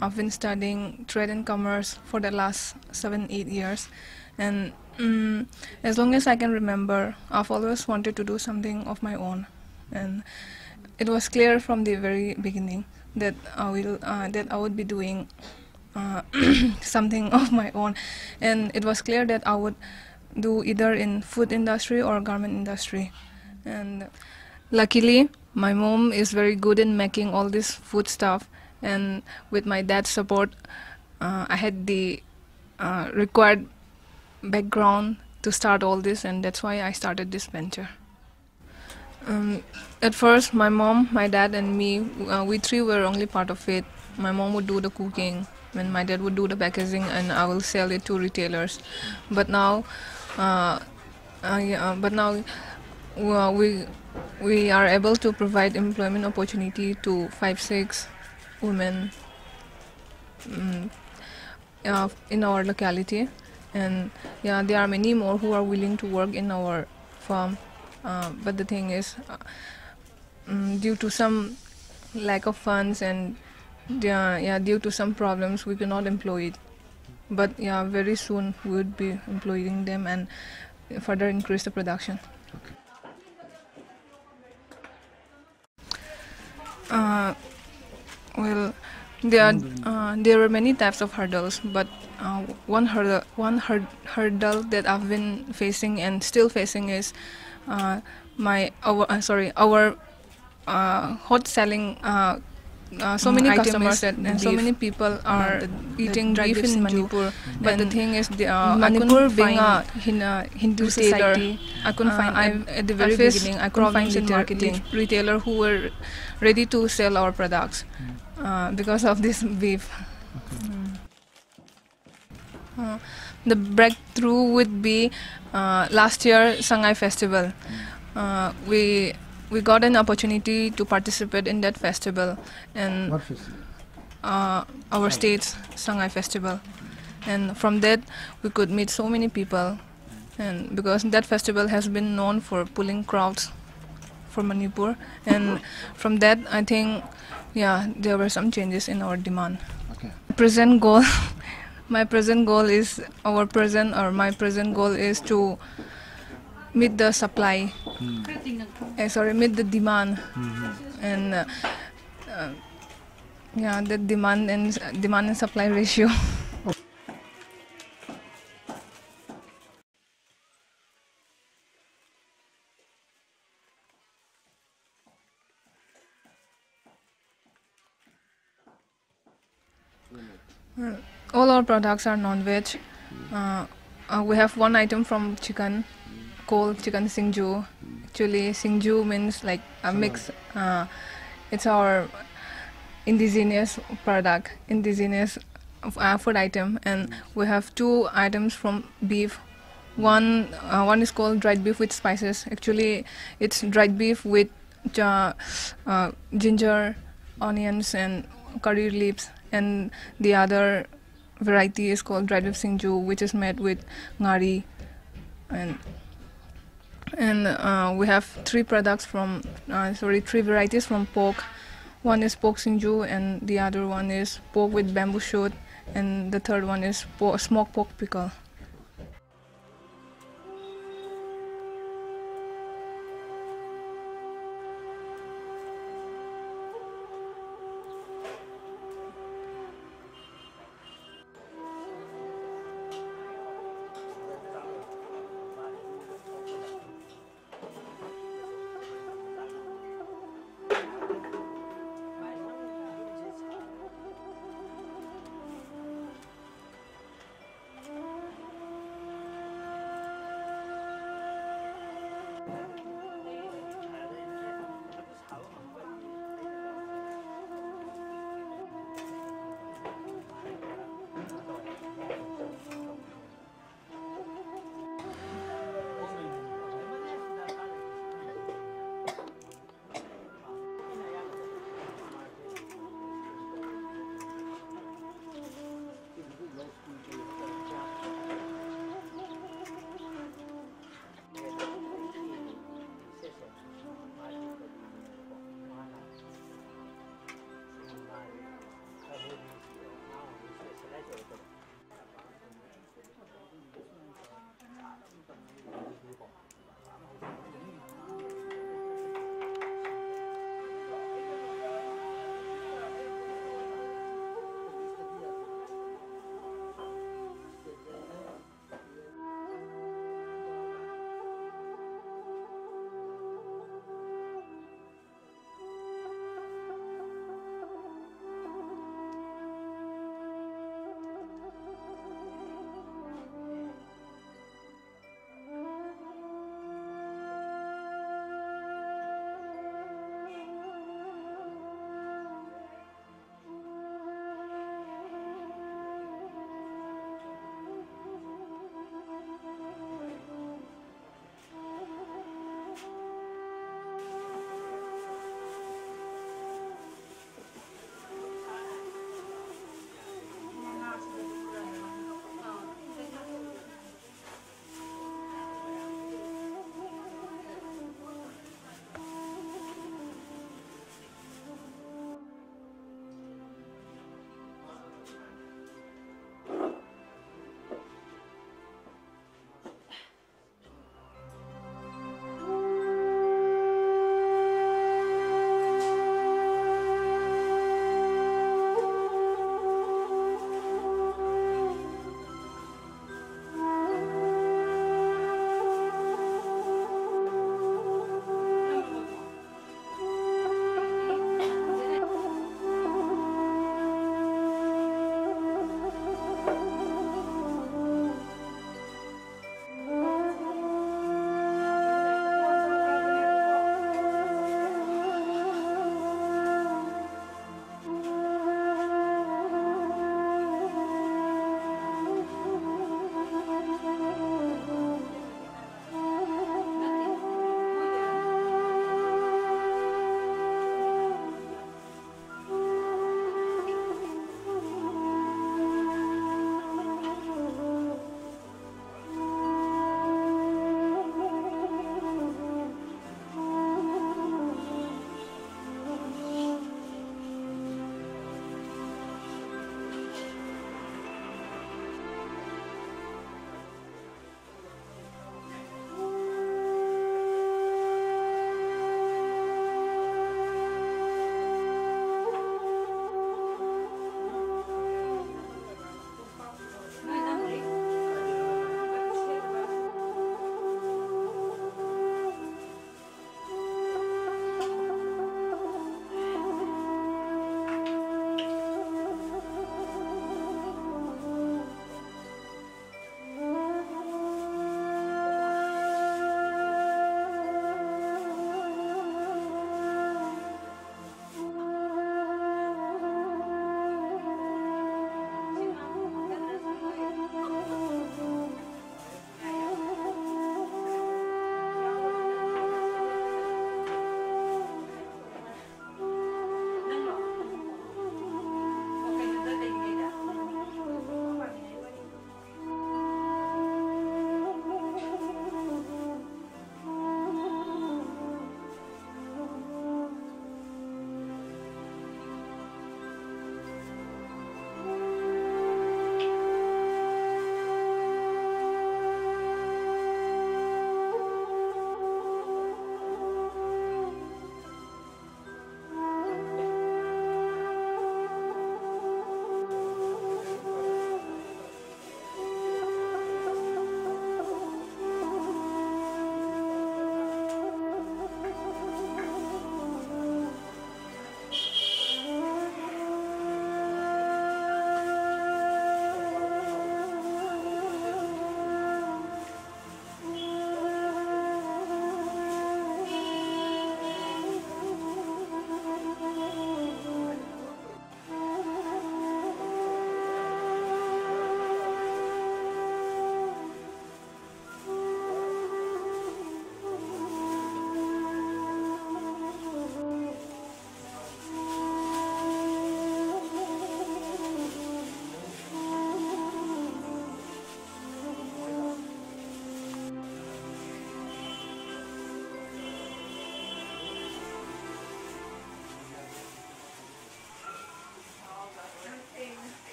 I've been studying trade and commerce for the last seven, eight years. And mm as long as I can remember, I've always wanted to do something of my own. And it was clear from the very beginning that I will, uh, that I would be doing uh, something of my own. And it was clear that I would do either in food industry or garment industry and luckily my mom is very good in making all this food stuff and with my dad's support uh, i had the uh, required background to start all this and that's why i started this venture. Um, at first my mom my dad and me uh, we three were only part of it. My mom would do the cooking and my dad would do the packaging and i will sell it to retailers. But now uh, uh, but now well, we we are able to provide employment opportunity to five six women um, uh, in our locality. And yeah there are many more who are willing to work in our farm. Uh, but the thing is uh, um, due to some lack of funds and yeah, yeah due to some problems we cannot employ it. But yeah very soon we would be employing them and further increase the production. Uh, well, there are uh, there are many types of hurdles, but uh, one hurdle one hur- hurdle that I've been facing and still facing is uh, my our uh, sorry our uh, hot selling. Uh, uh, so Mm, many item customers that and so many people are the- eating the beef in. Manipur. But the thing is, the, uh, I Manipur couldn't being a Hindu retailer. society, I couldn't find I, at, the very beginning. I couldn't find problems in retail- marketing retailer who were ready to sell our products uh, because of this beef. Mm. Uh, the breakthrough would be uh, last year Sangai Festival. Uh, we we got an opportunity to participate in that festival and festival? uh, our state's Sangai festival. And from that, we could meet so many people. And because that festival has been known for pulling crowds for Manipur, and from that, I think, yeah, there were some changes in our demand. Okay. Present goal, my present goal is our present or my present goal is to meet the supply. Eh, sorry, meet the demand, and uh, uh, yeah, the demand and demand and supply ratio. our products are non-veg. Uh, uh, we have one item from chicken, called chicken singju. Actually, singju means like a mix. Uh, it's our indigenous product, indigenous uh, food item, and we have two items from beef. One uh, one is called dried beef with spices. Actually, it's dried beef with uh, uh, ginger, onions, and curry leaves, and the other variety is called dried beef singju, which is made with ngari, and and uh, we have three products from uh, sorry three varieties from pork. One is pork singju, and the other one is pork with bamboo shoot, and the third one is pork, smoked pork pickle.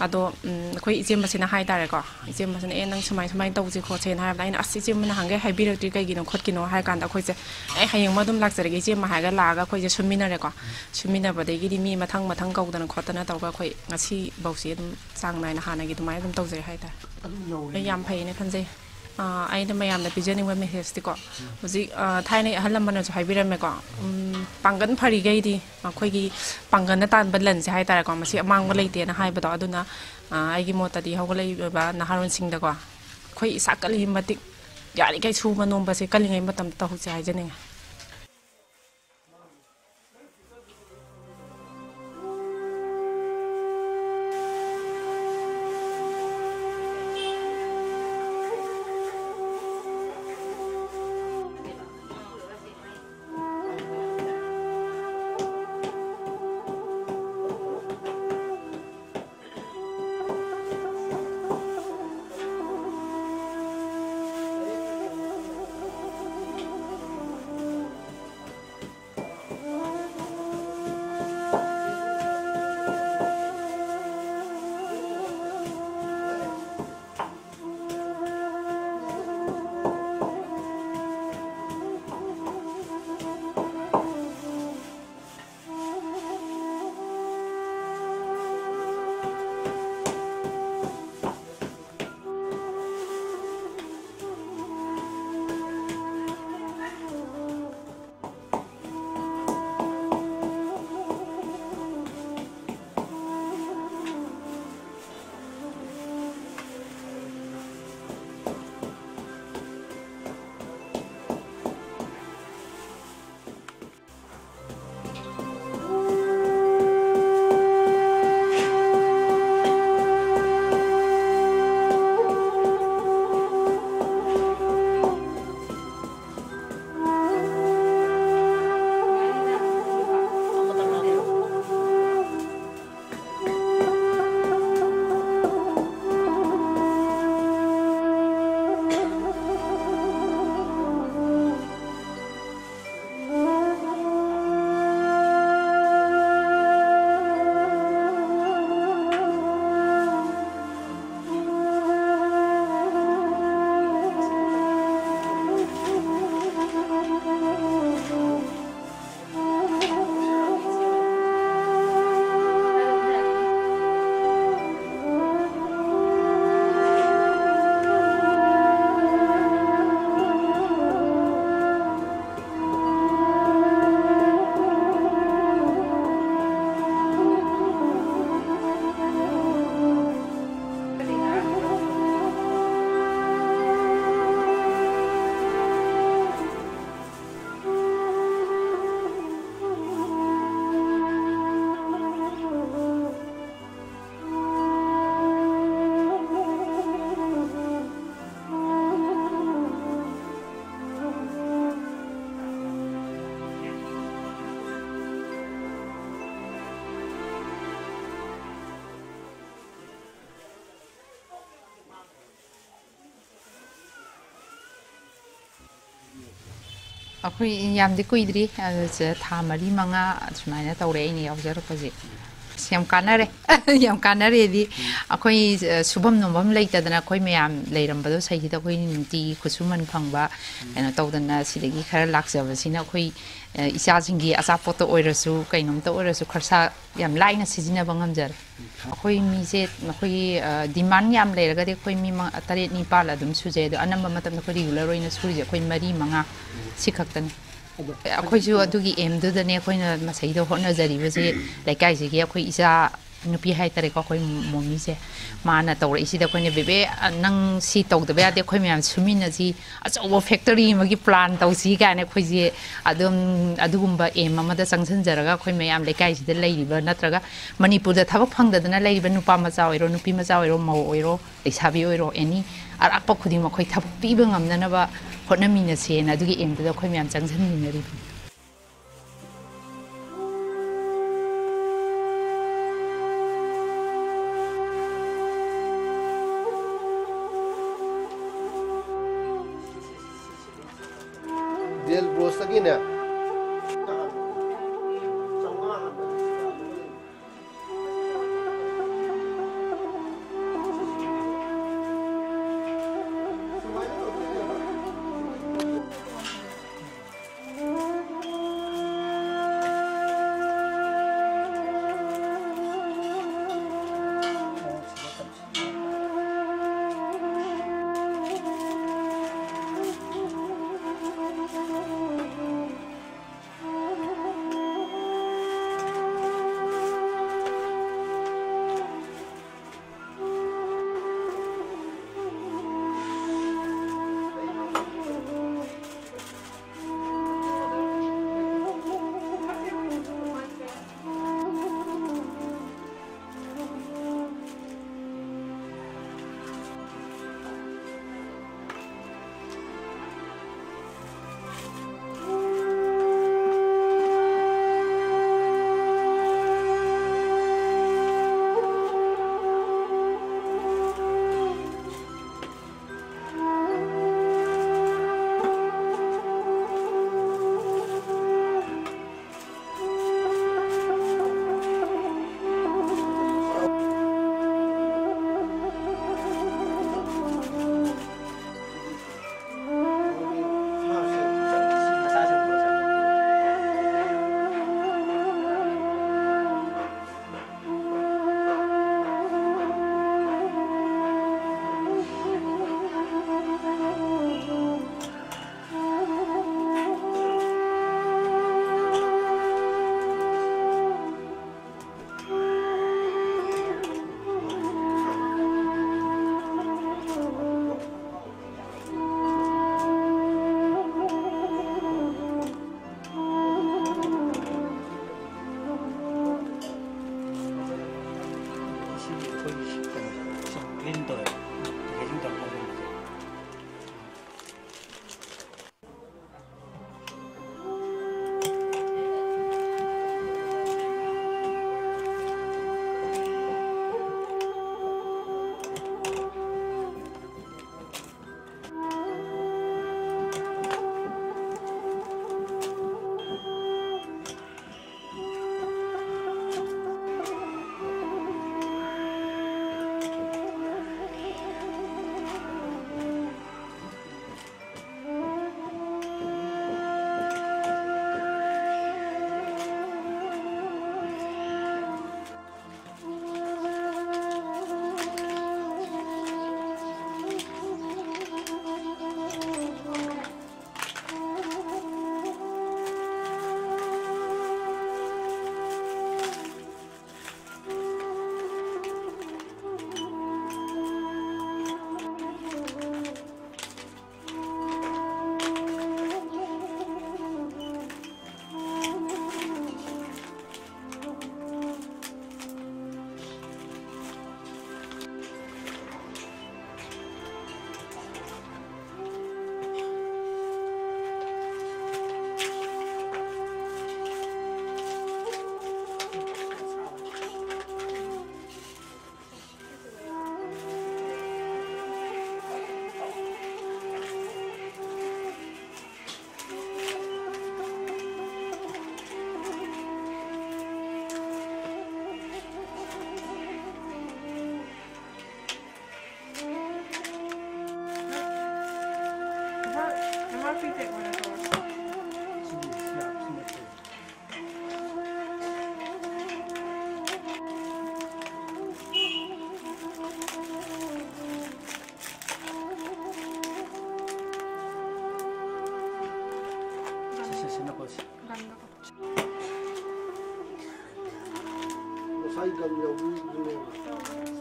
ado khoi ijem ba sina hai tare ko ijem ba sina enang samai samai tau ji kho chen hai line asi ijem na hange hai bira ti kai gino khot kino hai kan da khoi je ai hai yang ma dum lak jare ge ijem ma ha ga la ga khoi je sumina re ko sumina ba de gi di mi ma thang ma thang kau da na khot na tau ga khoi ngasi bau si dum sang nai na ha na gi dum mai dum tau jare hai ta yam phai ne khan je ꯑꯩꯅ ꯃꯌꯥꯝꯗ ꯄꯤꯖꯅꯤꯡꯕ ꯃꯦꯁꯦꯖꯇꯤꯀꯣ ꯍꯧꯖꯤꯛ ꯊꯥꯏꯅꯩ ꯑꯍꯜ ꯂꯃꯟꯅꯁꯨ ꯍꯥꯏꯕꯤꯔꯝꯃꯦꯀꯣ ꯄꯥꯡꯒꯟ ꯐꯔꯤꯈꯩꯗꯤ ꯑꯩꯈꯣꯏꯒꯤ ꯄꯥꯡꯒꯟꯅ ꯇꯥꯟꯕ ꯂꯟꯁꯦ ꯍꯥꯏꯇꯥꯔꯦꯀꯣ ꯃꯁꯤ ꯑꯃꯥꯡꯕ ꯂꯩꯇꯦꯅ ꯍꯥꯏꯕꯗꯣ ꯑꯗꯨꯅ ꯑꯩꯒꯤ ꯃꯣꯠꯇꯗꯤ ꯍꯧꯒꯠꯂꯛꯏꯕ ꯅꯍꯥꯔꯣꯟꯁꯤꯡꯗꯀꯣ ꯑꯩꯈꯣꯏ ꯏꯁꯥ ꯀꯜꯂꯤ ꯃꯇꯤꯛ ꯌꯥꯔꯤꯈꯩ ꯁꯨꯕ ꯅꯣꯝꯕꯁꯦ ꯀꯜꯂꯤꯉꯩ ꯃꯇꯝꯗ ꯇꯧꯍꯧꯁꯦ ꯍꯥꯏꯖꯅꯤꯡꯉꯤ ꯑꯩꯈꯣꯏ ꯌꯥꯝꯗꯤ ꯀꯨꯏꯗ꯭ꯔꯤ ꯑꯗꯨ ꯊꯥ ꯃꯔꯤ ꯃꯉꯥ ꯁꯨꯃꯥꯏꯅ ꯇꯧꯔꯦ ꯑꯩꯅ ꯌꯥꯎꯖꯔꯛꯄꯁꯦ ꯑꯁ ꯌꯥꯝ ꯀꯥꯟꯅꯔꯦ ꯌꯥꯝ ꯀꯥꯟꯅꯔꯦꯗꯤ ꯑꯩꯈꯣꯏ ꯁꯨꯐꯝ ꯅꯣꯝꯐꯝ ꯂꯩꯇꯗꯅ ꯑꯩꯈꯣই ꯃꯌꯥꯝ ꯂꯩꯔꯝꯕꯗꯣ ꯁꯩꯁꯤꯗ ꯑꯩꯈꯣꯏ ꯅꯨꯡꯇꯤꯒꯤ ꯈꯨꯠꯁꯨꯃꯟ ꯐꯪꯕ ꯀꯩꯅꯣ ꯇꯧꯗꯅ ꯁꯤꯗꯒꯤ ꯈꯔ ꯂꯥꯛꯆꯕꯁꯤꯅ ꯑꯩꯈꯣꯏ ꯏꯆꯥꯁꯤꯡꯒꯤ ꯑꯆꯥꯄꯣꯠꯇ ꯑꯣꯏꯔꯁꯨ ꯀꯩꯅꯣꯝꯇ ꯑꯣꯏꯔꯁꯨ ꯈꯔꯁꯥ ꯌꯥꯝ ꯂꯥꯏꯅ ꯁꯤꯖꯤꯟꯅꯕ ꯉꯝꯖꯔꯦ ꯑꯩꯈꯣꯏ ꯃꯤꯁꯦ ꯑꯩꯈꯣꯏꯒꯤ ꯗꯤꯃꯥꯟ ꯌꯥꯝ ꯂꯩꯔꯒꯗꯤ ꯑꯩꯈꯣꯏ ꯃꯤ ꯇꯔꯦꯠ ꯅꯤꯄꯥꯜ ꯑꯗꯨꯝ ꯁꯨꯖꯩ ꯑꯗꯣ ꯑꯅꯝꯕ ꯃꯇꯝꯗ ꯑꯩꯈꯣꯏ ꯔꯤꯒꯨꯂꯔ ꯑꯣꯏꯅ ꯁꯨꯔꯤꯁꯦ ꯑꯩꯈꯣꯏ ꯃꯔꯤ ꯃꯉꯥ ꯁꯤꯈꯛꯇꯅꯤ ꯑꯩꯈꯣꯏꯁꯨ ꯑꯗꯨꯒꯤ ꯑꯦꯝꯗꯨꯗꯅꯦ ꯑꯩꯈꯣꯏꯅ ꯃꯁꯩꯗ ꯍꯣꯠꯅꯖꯔꯤꯕꯁꯦ ꯂꯩꯀꯥꯏꯁꯤꯒꯤ ꯑꯩꯈꯣꯏ ꯏꯆꯥ ꯅꯨꯄꯤ ꯍꯥꯏꯇꯥꯔꯦꯀꯣ ꯑꯩꯈꯣꯏ ꯃꯣꯃꯤꯁꯦ ꯃꯥꯅ ꯇꯧꯔꯛꯏꯁꯤꯗ ꯑꯩꯈꯣꯏꯅ ꯕꯦꯕꯦ ꯅꯪ ꯁꯤ ꯇꯧꯗꯕ ꯌꯥꯗꯦ ꯑꯩꯈꯣꯏ ꯃꯌꯥꯝ ꯁꯨꯃꯤꯟꯅꯁꯤ ꯑꯆꯧꯕ ꯐꯦꯛꯇꯔꯤ ꯑꯃꯒꯤ ꯄ꯭ꯂꯥꯟ ꯇꯧꯁꯤ ꯀꯥꯏꯅ ꯑꯩꯈꯣꯏꯁꯦ ꯑꯗꯨꯝ ꯑꯗꯨꯒꯨꯝꯕ ꯑꯦꯝ ꯑꯃꯗ ꯆꯪꯁꯤꯟꯖꯔꯒ ꯑꯩꯈꯣꯏ ꯃꯌꯥꯝ ꯂꯩꯀꯥꯏꯁꯤꯗ ꯂꯩꯔꯤꯕ ꯅꯠꯇ꯭ꯔꯒ ꯃꯅꯤꯄꯨꯔꯗ ꯊꯕꯛ ꯐꯪꯗꯗꯅ ꯂꯩꯔꯤꯕ ꯅꯨꯄꯥ ꯃꯆꯥ ꯑꯣꯏꯔꯣ ꯅꯨꯄꯤ ꯃꯆꯥ ꯑꯣꯏꯔꯣ ꯃꯧ ꯑꯣꯏꯔോ ꯂꯩꯁꯥꯕꯤ ꯑꯣꯏꯔో ꯑꯦꯅꯤ ꯑꯔꯥꯛꯄ ꯈꯨꯗꯤꯡꯃꯛ ꯑꯩꯈꯣꯏ ꯊꯕꯛ ꯄꯤꯕ ꯉꯝꯅꯅꯕ ꯍꯣꯠꯅꯃꯤꯟꯅꯁꯦꯅ ꯑꯗꯨꯒꯤ ꯑꯦꯝꯗꯨꯗ ꯑꯩꯈꯣꯏ ꯃꯌꯥꯝ ꯆꯪꯁꯟꯃꯤꯟꯅꯔꯤꯕꯅꯤ napas. Ganda ko. Masay ganda, buwig mo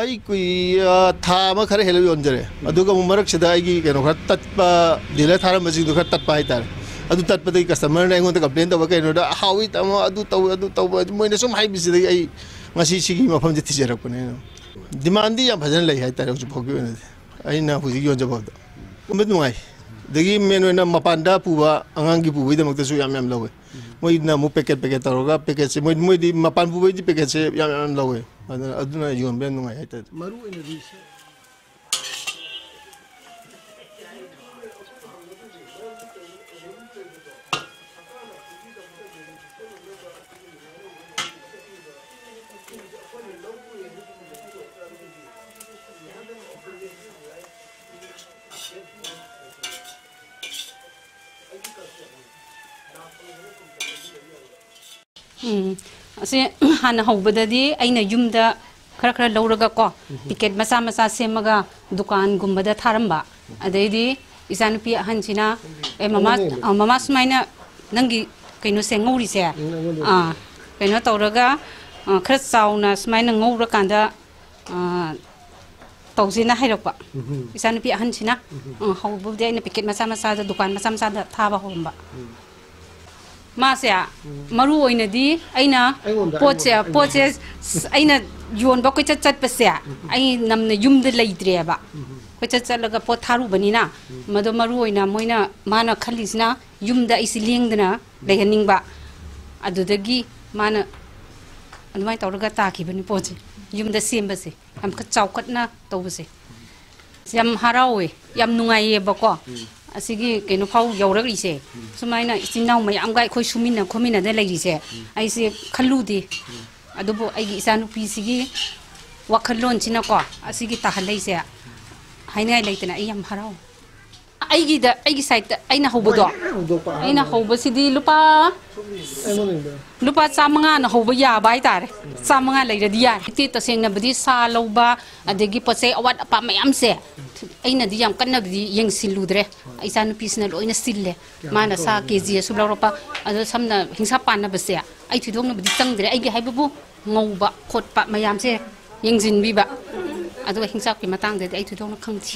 ꯑꯩ ꯀꯨꯏ ꯊꯥ ꯑꯃ ꯈꯔ ꯍꯦꯜꯂ ꯌꯣꯟꯖꯔꯦ ꯑꯗꯨꯒ ꯑꯃꯨꯛ ꯃꯔꯛꯁꯤꯗ ꯑꯩꯒꯤ ꯀꯩꯅꯣ ꯈꯔ ꯇꯠꯄ ꯗꯤꯂꯔ ꯊꯥꯔꯝꯕꯁꯤꯡꯗꯣ ꯈꯔ ꯇꯠꯄ ꯍꯥꯏꯇꯥꯔꯦ ꯑꯗꯨ ꯇꯠꯄꯗꯒꯤ ꯀꯁꯇꯃꯔꯅ ꯑꯩꯉꯣꯟꯗ ꯀꯝꯄ꯭ꯂꯦꯟ ꯇꯧꯕ ꯀꯩꯅꯣꯗ ꯍꯥꯎꯏ ꯇꯥꯃꯣ ꯑꯗꯨ ꯇꯧ ꯑꯗꯨ ꯇꯧꯕ ꯃꯣꯏꯅ ꯁꯨꯝ ꯍꯥꯏꯕꯁꯤꯗꯒꯤ ꯑꯩ ꯉꯁꯤ ꯁꯤꯒꯤ ꯃꯐꯝꯁꯦ ꯊꯤꯖꯔꯛꯄꯅꯦ ꯗꯤꯃꯥꯟꯗꯤ ꯌꯥꯝ ꯐꯖꯅ ꯂꯩ ꯍꯥꯏꯇꯥꯔꯦ ꯍꯧꯖꯤꯛ ꯐꯥꯎꯒꯤ ꯑꯣꯏꯅꯗꯤ ꯑꯩꯅ ꯍꯧꯖꯤꯛ ꯌꯣꯟꯖꯕꯗ ꯀꯨꯝꯕ ꯅꯨꯡꯉꯥꯏ ꯑꯗꯒꯤ ꯃꯦꯟ ꯑꯣꯏꯅ ꯃꯄꯥꯟꯗ ꯄꯨꯕ ꯑꯉꯥꯡꯒꯤ ꯄꯨꯕꯒꯤꯗꯃꯛꯇꯁꯨ ꯌꯥꯝ ꯌꯥꯝ ꯂꯧꯋꯦ Moi na mu peket peket taroga peket se moi moi di mapan. Aduna ꯑꯁꯤ ꯍꯥꯟꯅ ꯍꯧꯕꯗꯗꯤ ꯑꯩꯅ ꯌꯨꯝꯗ ꯈꯔ ꯈꯔ ꯂꯧꯔꯒ ꯀꯣ ꯄꯤꯀꯦꯠ ꯃꯆꯥ ꯃꯆꯥ ꯁꯦꯝꯃꯒ ꯗꯨꯀꯥꯟꯒꯨꯝꯕꯗ ꯊꯥꯔꯝꯕ ꯑꯗꯩꯗꯤ ꯏꯆꯥꯅꯨꯄꯤ ꯑꯍꯟꯁꯤꯅ ꯑꯦ ꯃꯃꯥ ꯑ, ꯃꯃꯥ ꯁꯨꯃꯥꯏꯅ ꯅꯪꯒꯤ ꯀꯩꯅꯣꯁꯦ ꯉꯧꯔꯤꯁꯦ ꯑꯥ ꯀꯩꯅꯣ ꯇꯧꯔꯒ ꯑ, ꯈꯔ ꯆꯥꯎꯅ ꯁꯨꯃꯥꯏꯅ ꯉꯧꯔꯀꯥꯟꯗ ꯑ, ꯇꯧꯁꯤꯅ ꯍꯥꯏꯔꯛꯄ ꯏꯆꯥꯅꯨꯄꯤ ꯑꯍꯟꯁꯤꯅ ꯑ, ꯍꯧꯕꯕꯨꯗꯤ ꯑꯩꯅ ꯄꯤꯀꯦꯠ ꯃꯆꯥ ꯃꯆꯥꯗ ꯗꯨꯀꯥꯟ ꯃꯆꯥ ꯃꯆꯥꯗ ꯊꯥꯕ ꯍꯧꯔꯝꯕ ꯃꯥꯁꯦ ꯃꯔꯨ ꯑꯣꯏꯅꯗꯤ ꯑꯩꯅ ꯑꯩꯉꯣꯟꯗ- ꯄꯣꯠꯁꯦ ꯑꯩꯉꯣꯟꯗ- ꯄꯣꯠꯁꯦ ꯁ- ꯑꯩꯅ ꯌꯣꯟꯕ ꯀꯣꯏꯆꯠ ꯆꯠꯄꯁꯦ ꯑꯩ ꯅꯝꯅ ꯌꯨꯝꯗ ꯂꯩꯇ꯭ꯔꯦꯕ ꯀꯣꯏꯆꯠ ꯆꯠꯂꯒ ꯄꯣꯠ ꯊꯥꯔꯨꯕꯅꯤꯅ ꯃꯗꯣ ꯃꯔꯨ ꯑꯣꯏꯅ ꯃꯣꯏꯅ ꯃꯥꯅ ꯈꯜꯂꯤꯁꯤꯅ ꯌꯨꯝꯗ ꯑꯩꯁꯤ ꯂꯦꯡꯗꯅ ꯂꯩꯍꯟꯅꯤꯡꯕ ꯑꯗꯨꯗꯒꯤ ꯃꯥꯅ ꯑꯗꯨꯃꯥꯏꯅ ꯇꯧꯔꯒ ꯇꯥꯈꯤꯕꯅꯤ ꯄꯣꯠꯁꯦ ꯌꯨꯝꯗ ꯁꯦꯝꯕꯁꯦ ꯌꯥꯝ ꯈ- ꯆꯥꯎꯈꯠꯅ ꯇꯧꯕꯁꯦ ꯌꯥꯝ ꯍꯔꯥꯎꯋꯦ ꯌꯥꯝ ꯅꯨꯡꯉꯥꯏꯌꯦꯕꯀꯣ ꯑꯁꯤꯒꯤ ꯀꯩꯅꯣ ꯐꯥꯎ ꯌꯧꯔꯛꯂꯤꯁꯦ ꯁꯨꯃꯥꯏꯅ ꯏꯆꯤꯟ ꯏꯅꯥꯎ ꯃꯌꯥꯝꯒ ꯑꯩꯈꯣꯏ ꯁꯨꯃꯤꯟꯅ ꯈꯣꯠꯃꯤꯟꯅꯗ ꯂꯩꯔꯤꯁꯦ ꯑꯩꯁꯦ ꯈꯜꯂꯨꯗꯦ ꯑꯗꯨꯕꯨ ꯑꯩꯒꯤ ꯏꯆꯥꯅꯨꯄꯤꯁꯤꯒꯤ ꯋꯥꯈꯜꯂꯣꯟꯁꯤꯅꯀꯣ ꯑꯁꯤꯒꯤ ꯇꯥꯍꯜꯂꯛꯏꯁꯦ ꯍꯥꯏꯅꯤꯡꯉꯥꯏ ꯂꯩꯇꯅ ꯑꯩ ꯌꯥꯝ ꯍꯔꯥꯎꯋꯦ ꯑꯩꯒꯤꯗ ꯑꯩꯒꯤ ꯁꯥꯏꯠꯇ ꯑꯩꯅ ꯍꯧꯕꯗꯣ ꯍꯧꯗꯣꯛꯄ ꯑꯩꯅ ꯍꯧꯕꯁꯤꯗꯤ ꯂꯨꯄꯥ ꯑꯩꯉꯣꯟꯗ lupa ꯆꯥꯃꯉꯥꯅ ꯍꯧꯕ ꯌꯥꯕ ꯍꯥꯏꯇꯥꯔꯦ ꯆꯥꯃꯉꯥ ꯂꯩꯔꯗꯤ ꯌꯥꯔꯦ ꯍꯧꯖꯤꯛꯇꯤ ꯇꯁꯦꯡꯅꯕꯨꯗꯤ ꯁꯥ ꯂꯧꯕ ꯑꯗꯒꯤ ꯄꯣꯠ ꯆꯩ ꯑꯋꯥꯠ ꯑꯄꯥ ꯃꯌꯥꯝꯁꯦ ꯑꯩꯅꯗꯤ ꯌꯥꯝ ꯀꯟꯅꯕꯨꯗꯤ ꯌꯦꯡꯁꯤꯜꯂꯨꯗ꯭ꯔꯦ ꯏꯆꯥꯅꯨꯄꯤꯁꯤꯅ ꯂꯣꯏꯅ ꯁꯤꯜꯂꯦ ꯃꯥꯅ ꯁꯥ ꯀꯦꯖꯤ ꯑꯁꯨꯛ ꯂꯧꯔꯛꯄ ꯑꯗꯣ ꯁꯝꯅ ꯍꯤꯡꯁꯥ ꯄꯥꯟꯅꯕꯁꯦ ꯑꯩ ꯊꯣꯏꯗꯣꯛꯅꯕꯨꯗꯤ ꯆꯪꯗ꯭ꯔꯦ ꯑꯩꯒꯤ ꯍꯥꯏꯕꯕꯨ ꯉꯧꯕ ꯈꯣꯠꯄ ꯃꯌꯥꯝꯁꯦ ꯌꯦꯡꯁꯤꯟꯕꯤꯕ ꯑꯗꯨꯒ ꯍꯤꯡꯁꯥꯞꯀꯤ ꯃꯇꯥꯡꯗꯗꯤ ꯑꯩ ꯊꯣꯏꯗꯣꯛꯅ ꯈꯪꯗꯦ